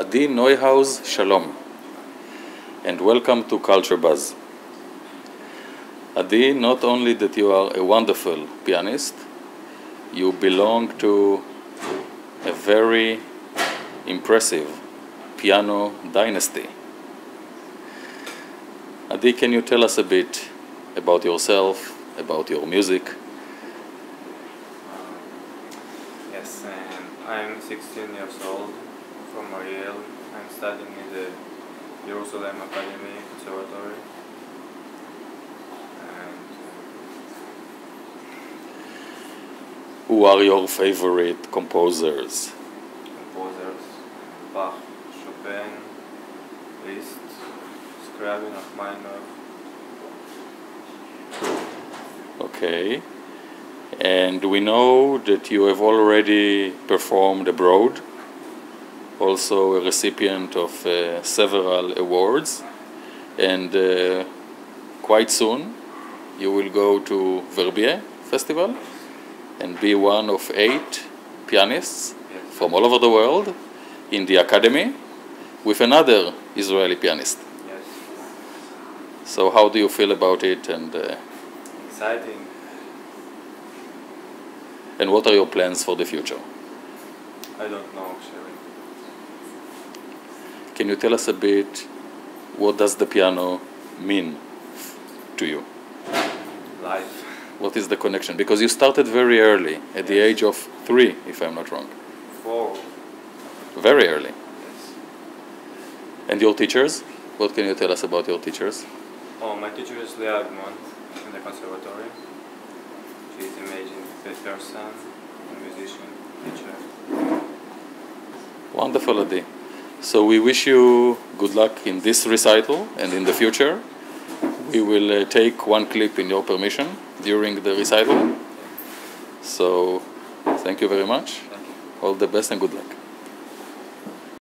Adi Neuhaus, Shalom, and welcome to Culture Buzz. Adi, not only that you are a wonderful pianist, you belong to a very impressive piano dynasty. Adi, can you tell us a bit about yourself, about your music? Yes, and I'm 16 years old from Ariel. I'm studying in the Jerusalem Academy Conservatory. And uh, Who are your favorite composers? composers Bach, Chopin, Liszt, Scriabin, Rachmaninoff. Okay. And we know that you have already performed abroad, also a recipient of uh, several awards, and uh, quite soon you will go to Verbier Festival and be one of eight pianists from all over the world in the academy with another Israeli pianist. Yes. So, how do you feel about it, and uh, Exciting. and what are your plans for the future? I don't know actually. Can you tell us a bit what does the piano mean to you? Life. What is the connection? Because you started very early, at the age of three, if I'm not wrong. Four. Very early. Yes. And your teachers? What can you tell us about your teachers? Oh, my teacher is Lea Agmon in the conservatory. She's an amazing person, a musician, teacher. Wonderful, Adi. So we wish you good luck in this recital and in the future. We will uh, take one clip in your permission during the recital. So thank you very much. You. All the best and good luck.